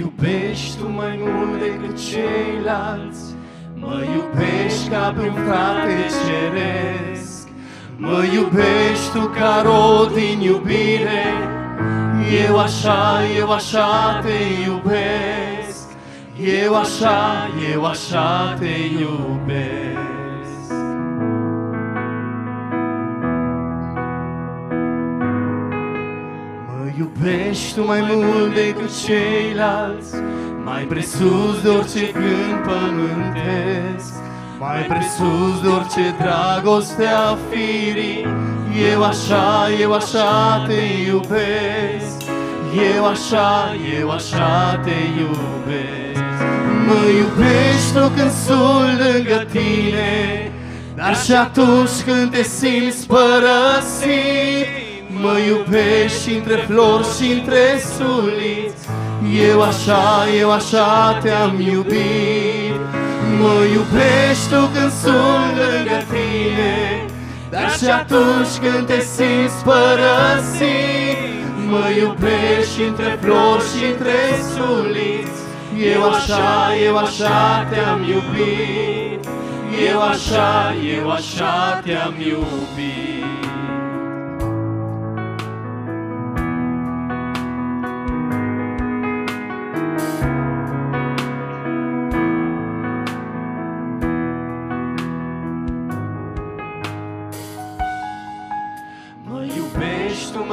Mă iubești tu mai mult decât ceilalți, Mă iubești ca pe un frate ceresc, Mă iubești tu ca rod din iubire, Eu așa, eu așa te iubesc, Eu așa, eu așa te iubesc. Iubești tu mai mult decât ceilalți, mai presus de orice gând pământesc, mai presus de orice dragoste a firii. Eu așa, eu așa te iubesc, eu așa, eu așa te iubesc. Mă iubești tu când sunt lângă tine, dar și atunci când te simți părăsit, Mă iubești între flori și între suliți, Eu așa, eu așa te-am iubit. Mă iubești tu când sunt lângă tine, Dar și atunci când te simți părăsit, Mă iubești între flori și între suliți, Eu așa, eu așa te-am iubit. Eu așa, eu așa te-am iubit.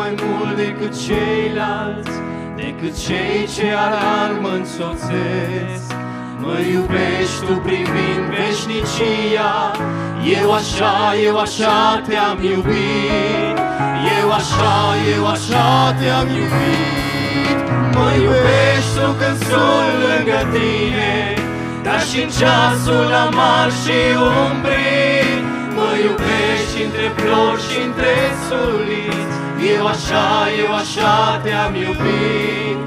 Mai mult decât ceilalți, decât cei ce arar mă însoțesc. Mă iubești tu privind veșnicia, eu așa, eu așa te-am iubit. Eu așa, eu așa te-am iubit. Mă iubești tu când sunt lângă tine, dar și în ceasul amar și umbrit. Mă iubești între flori și între suliți Eu așa, eu așa te-am iubit.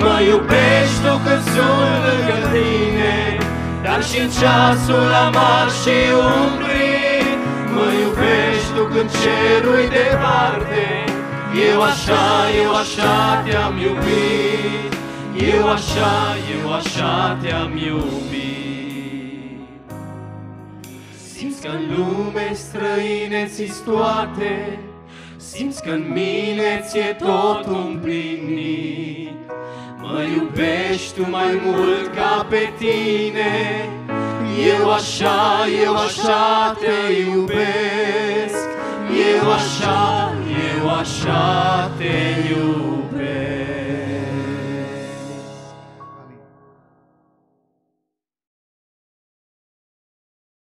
Mă iubești tu când sunt lângă tine Dar și în ceasul amar și umbrit. Mă iubești tu când cerul departe. Eu așa, eu așa te-am iubit. Eu așa, eu așa te-am iubit. Simți că în lume străine ți toate, Simți că în mine ți-e tot împlinit. Mă iubești tu mai mult ca pe tine. Eu așa, eu așa te iubesc. Eu așa, eu așa